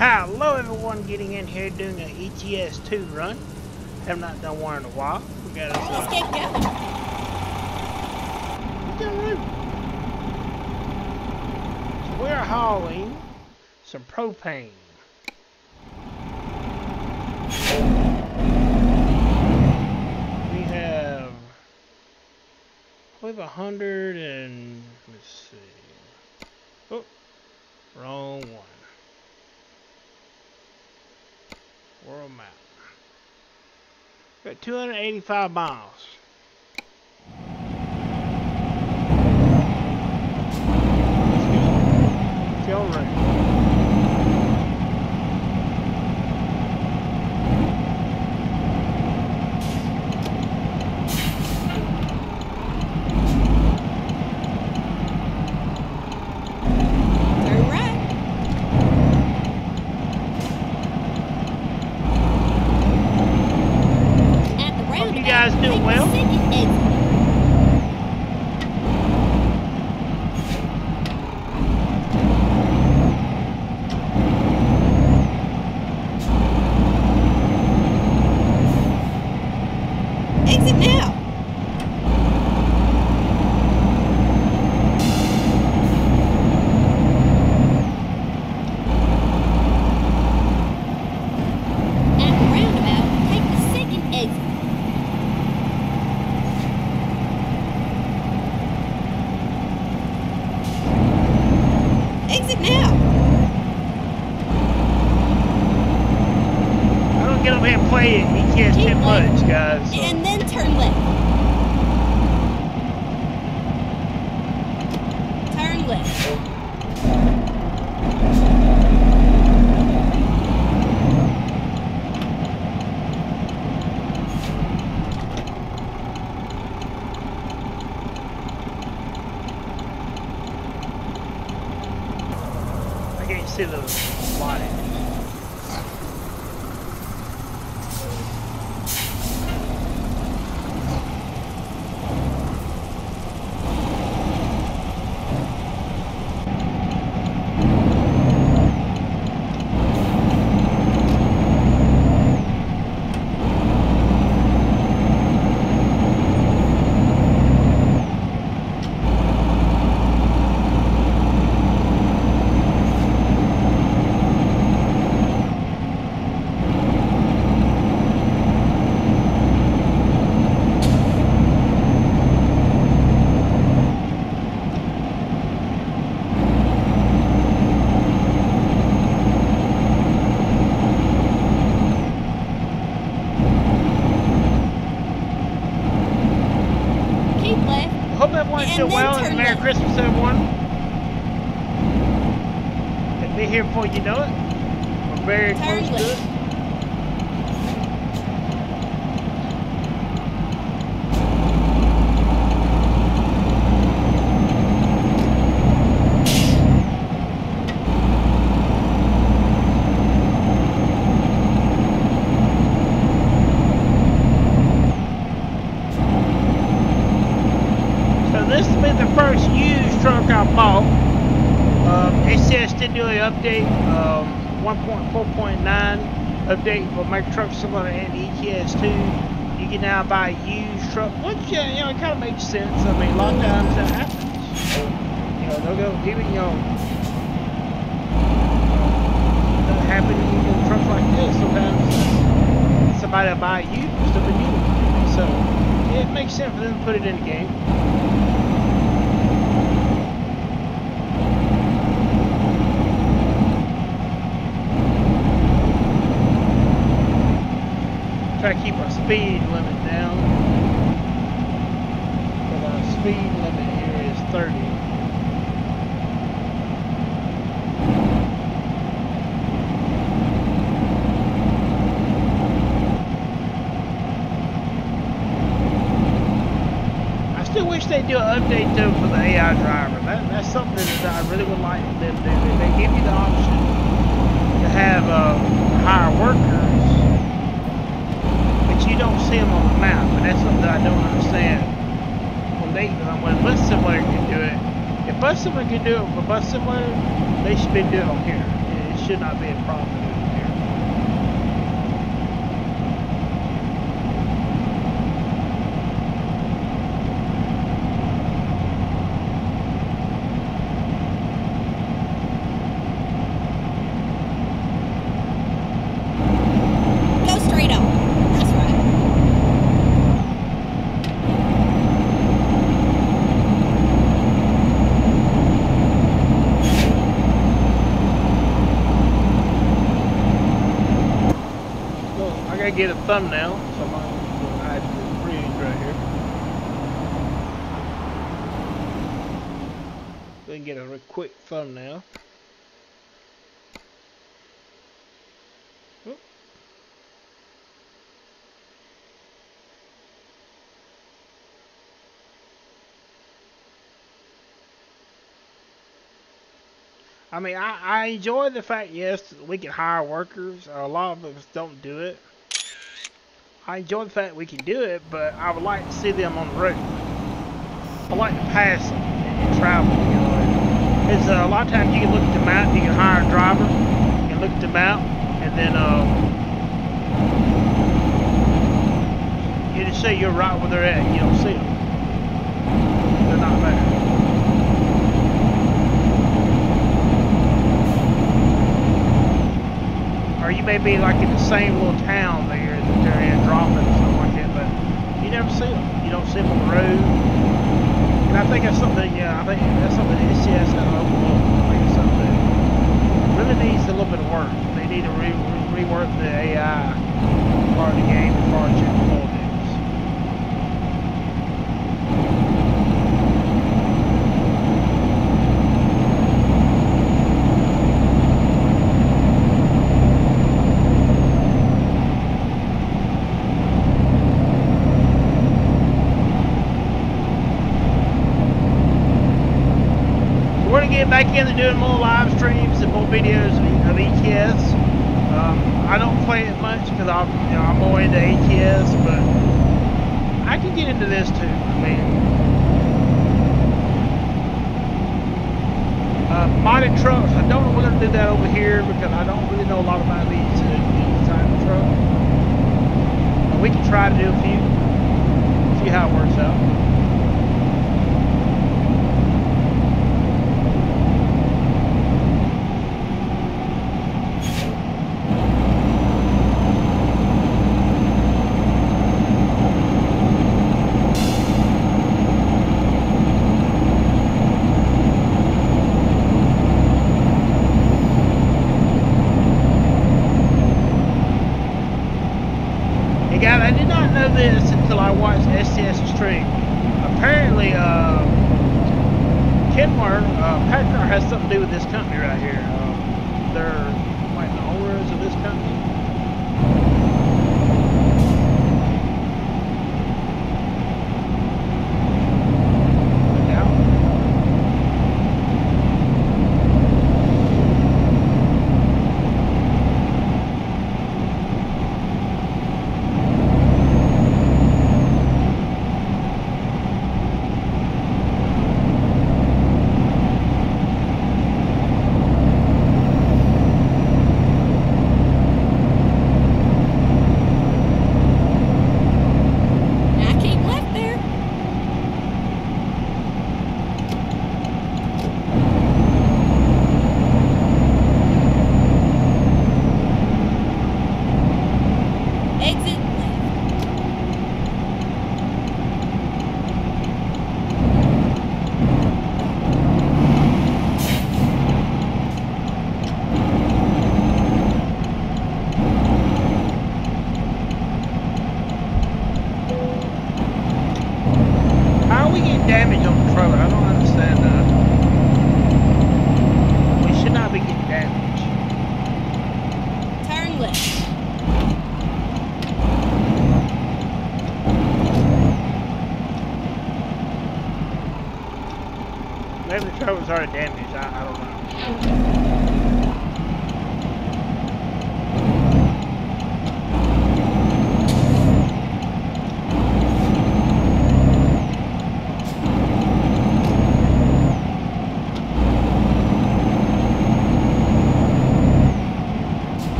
Hello everyone getting in here doing an ETS2 run. Have not done one in a while. We got us Let's uh, get going. So we're hauling some propane. We have I believe a hundred and let's see. Oh, wrong one. World map. Got 285 miles. Rate. Hope everyone's And doing then well and Merry. Christmas, everyone. It'll be here before you know it. We're very close to it. So this has been the first used truck I bought. Um, SCS did do an update, um, 1.4.9 update for Micro Truck Simulator and ETS2. You can now buy a used truck, which you know, it kind of makes sense. I mean, a lot of times that happens. You know, they'll go even you uh, know, that happen in trucks like this. Sometimes somebody will buy you stuff and you. So it makes sense for them to put it in the game. Try to keep our speed limit down. But our speed limit here is 30. I still wish they'd do an update though for the AI driver. That, that's something that I really would like them to do. They give you the option to have uh, hire workers, don't see them on the map, and that's something that I don't understand. When they, when Bus Simulator can do it, if Bus Simulator can do it for Bus Simulator, they should be doing it here. It should not be a problem over here. Go straight up. That's right. Well, I gotta get a thumbnail, so I'm gonna hide the bridge right here. Go and get a quick thumbnail. Oop. I mean, I, I enjoy the fact, yes, we can hire workers. A lot of us don't do it. I enjoy the fact we can do it, but I would like to see them on the road. I like to pass them and, travel, you know. It's, uh, a lot of times you can look at the map, you can hire a driver, you can look at the map, and then uh, you just say you're right where they're at, you don't see them. They're not there. or you may be like in the same little town there they're in dropping or something like that, but you never see them. You don't see them on the road. And I think that's something, yeah, I think that's something that SCS got overlooked. I think it's something that really needs a little bit of work. They need to re- re- rework the AI part of the game as far as checking politics. So we're gonna get back into doing more live streams and more videos of ETS. Um, I don't play it much because I'm, you know, I'm more into ATS, but I can get into this too. I mean, uh, modded trucks. I don't know we're gonna do that over here because I don't really know a lot about these, uh, type of trucks. We can try to do a few, see how it works out. Hey guys, I did not know this until I watched SCS stream. Apparently, uh, Kenworth, uh, has something to do with this company right here. Uh, they're like the owners of this company.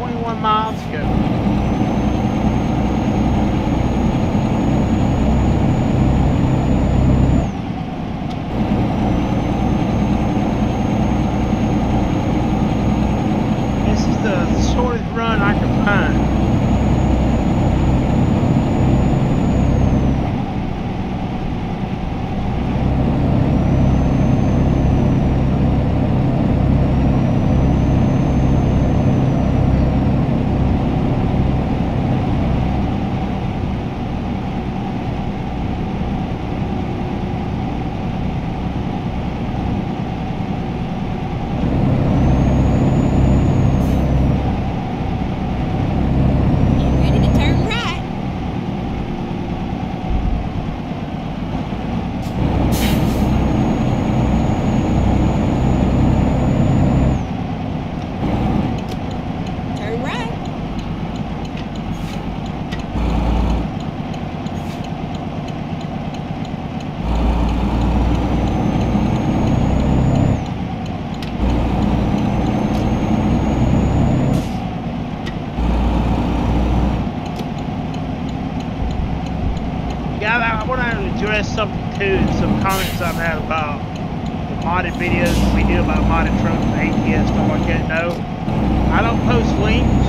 221 miles to go. This is the shortest run I can find. Get ready to turn right. Turn right. Yeah, I, I want to address something too, some comments I've had about the modded videos we do about modded trucks, and ATS, stuff like that. No, I don't post links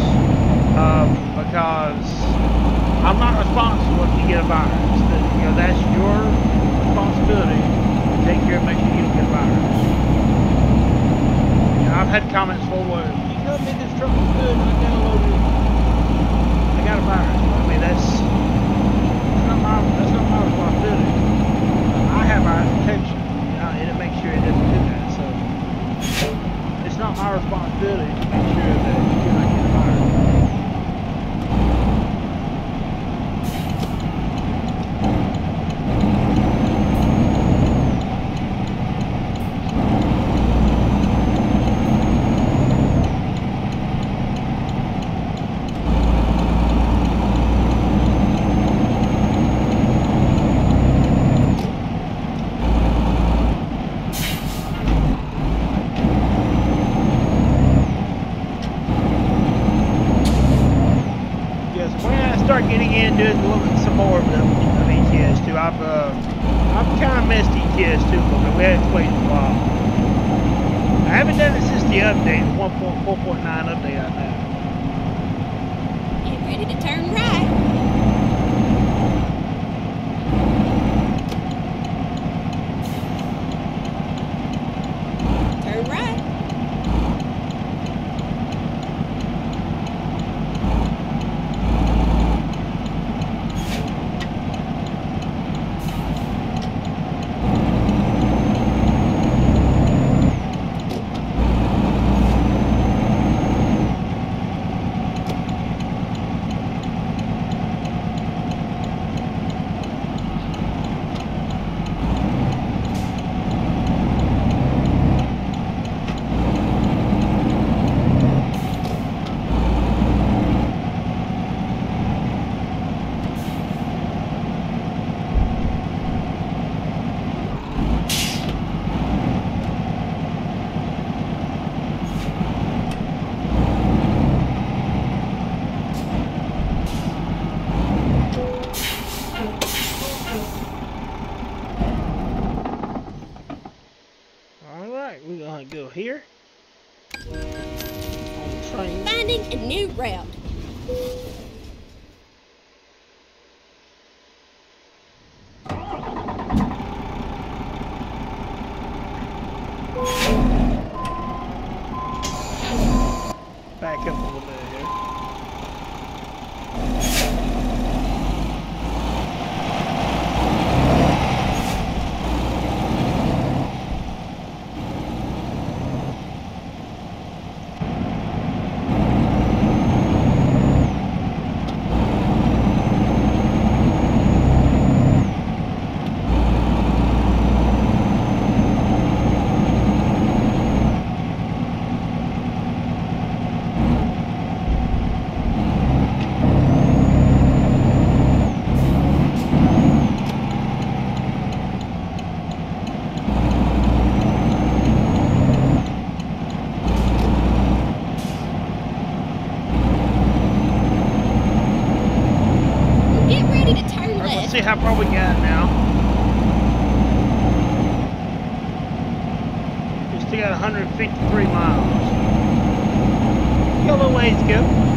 um, because I'm not responsible if you get a virus. That, you know, that's your responsibility to take care of making sure you don't get a virus. You know, I've had comments for where you told me this truck was good I downloaded it. I got a virus. I mean, that's that's not my, that's not our to make sure it doesn't do that. So it's not my responsibility to make sure that 153 miles. Got a ways go.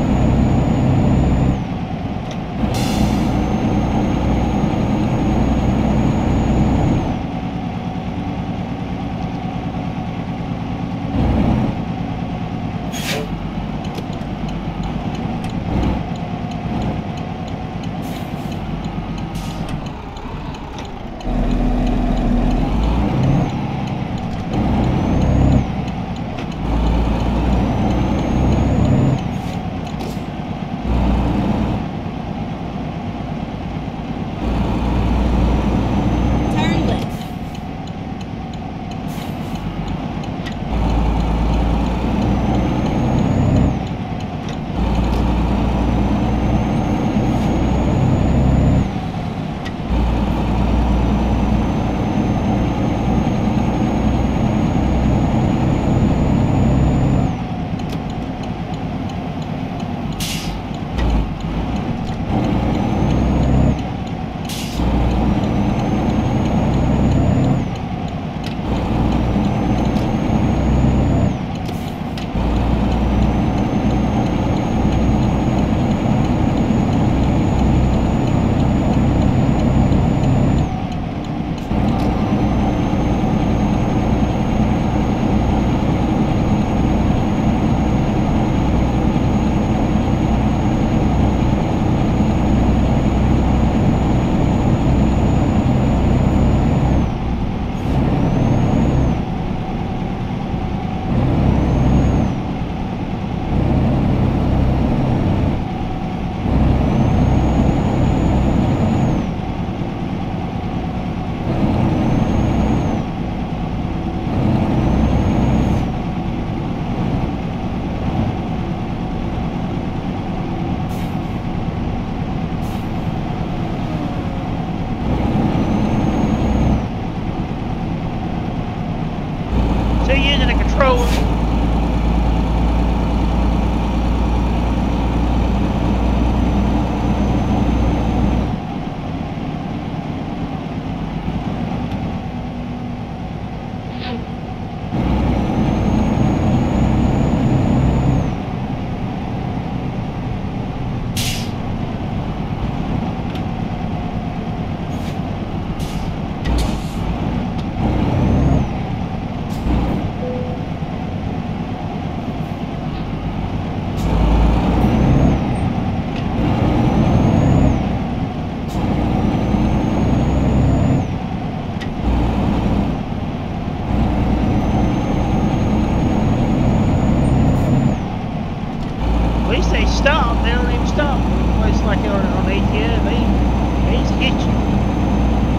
Like on, on ATM, they, they just hit you.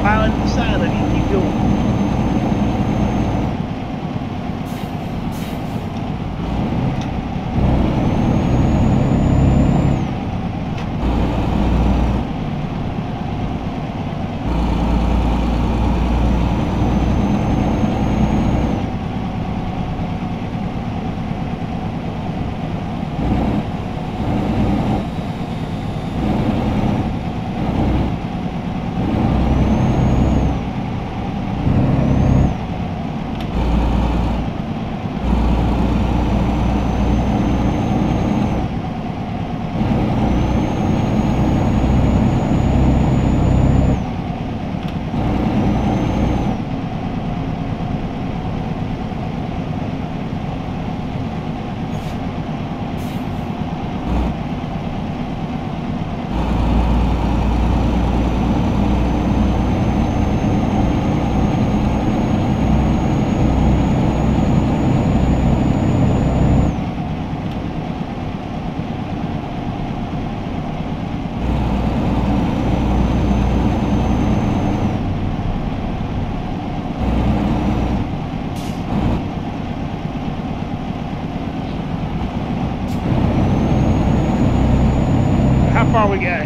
Pile the side of you keep going. How far we got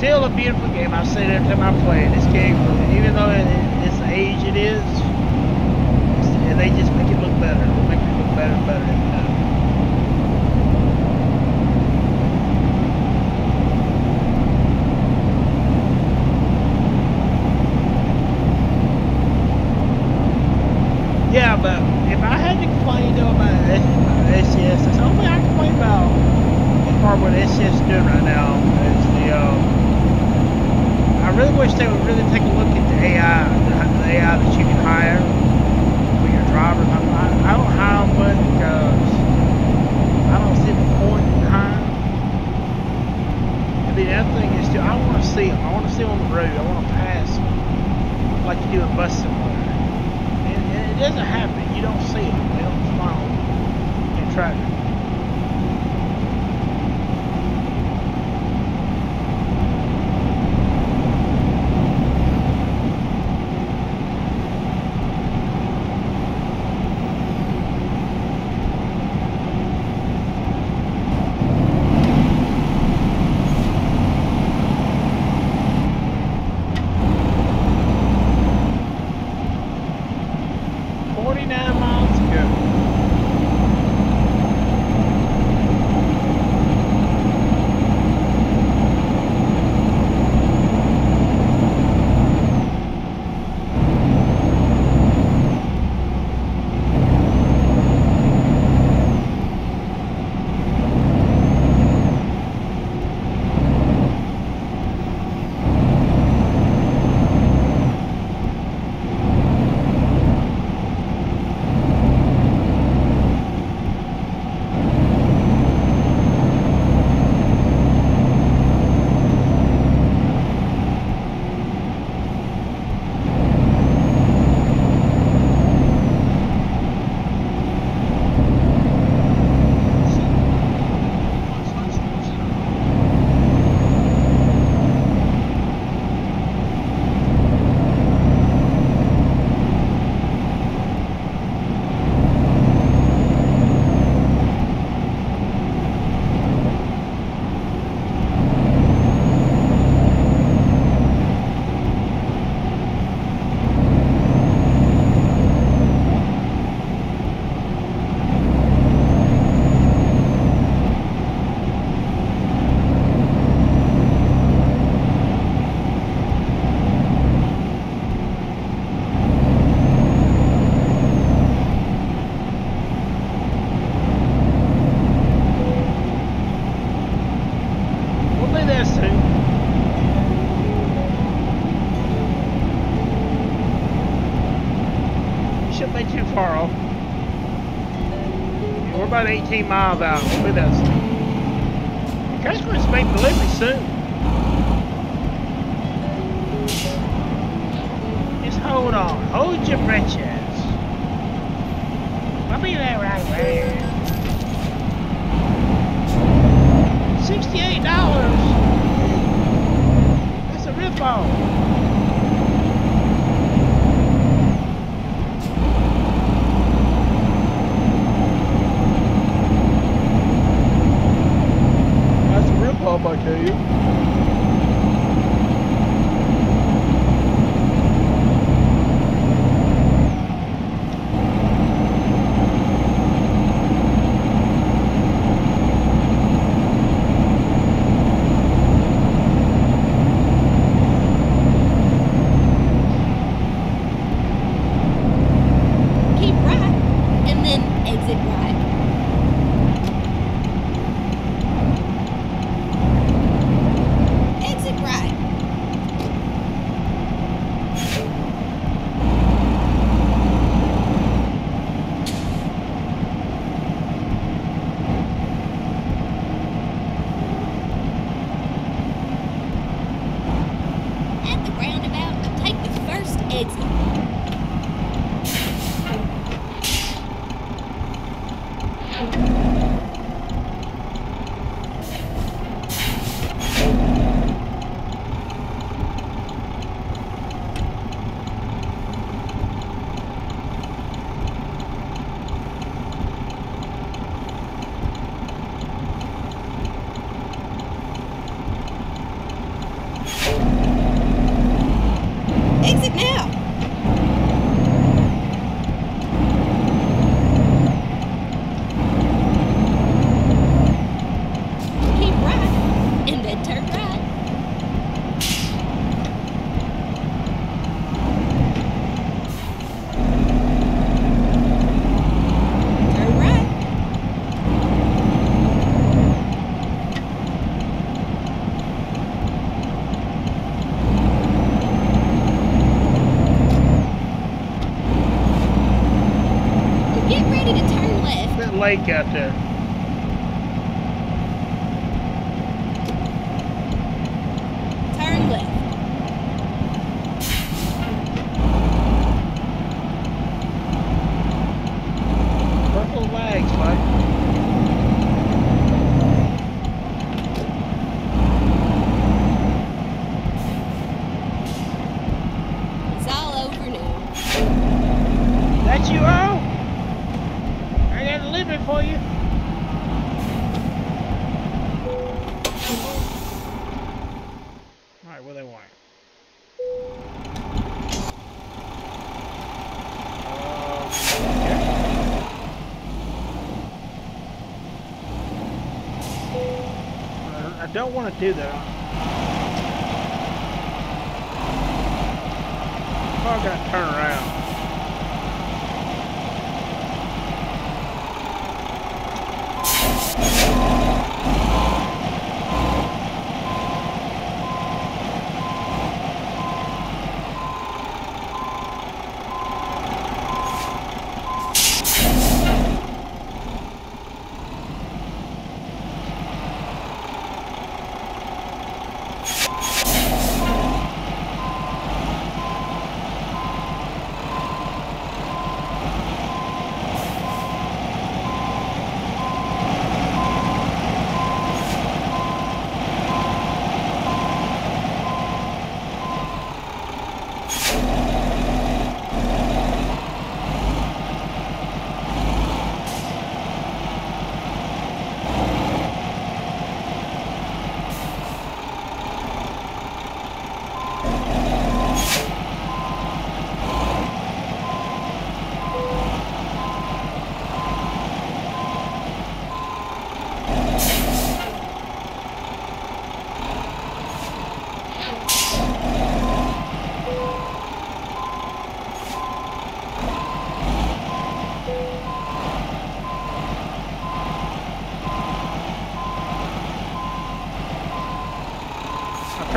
still a beautiful game. I say that every time I play this game, even though it, it, it's the age it is, they just make it look better. They make it look better and better and better. Carl. We're about 18 miles out. Look at us. Customers make delivery soon. Just hold on. Hold your britches. I'll be there right away. $68! That's a ripoff. parqueio. Exit now. Lake out there. Turn left. Purple flags, like. It's all over now. That's you, Earl? I got a limit for you. Alright, what do they want? Um, okay. I don't want to do that. I gotta turn around.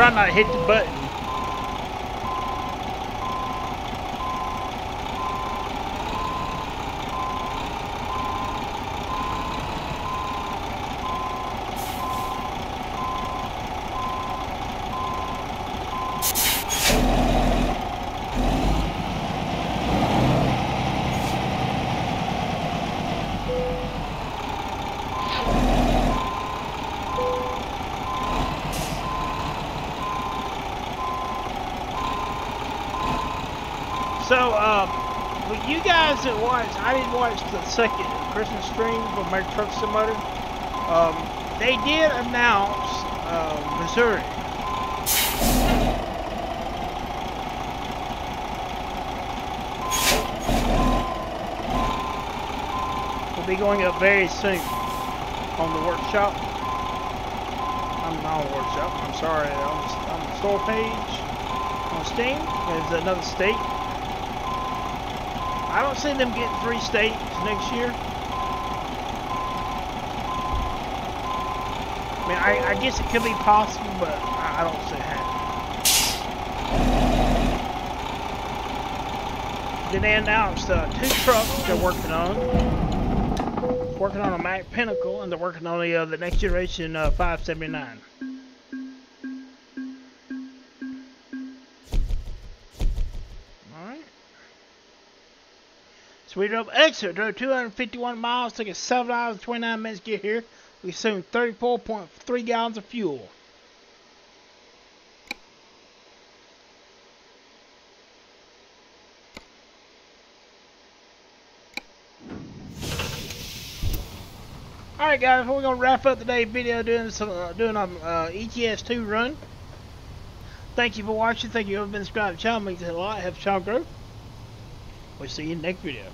Trying not to hit the button. So, um, for you guys that watch, I didn't watch the second Christmas stream for my truck simulator. Um, they did announce uh, Missouri. Will be going up very soon on the workshop. I'm not on the workshop. I'm sorry, on the, on the store page on Steam. There's another state. I don't see them getting three states next year. I mean, I, I guess it could be possible, but I, I don't see it happening. Then they announced uh, two trucks they're working on. Working on a Mack Pinnacle, and they're working on the, uh, the next generation uh, 579. Sweet drove exit drove 251 miles, took us 7 hours and 29 minutes to get here. We consumed 34.3 gallons of fuel. Alright guys, we're gonna wrap up today's video doing some uh, doing a uh, ETS2 run. Thank you for watching. Thank you for been subscribed to the channel. Means a lot. The channel grow. We'll see you in the next video.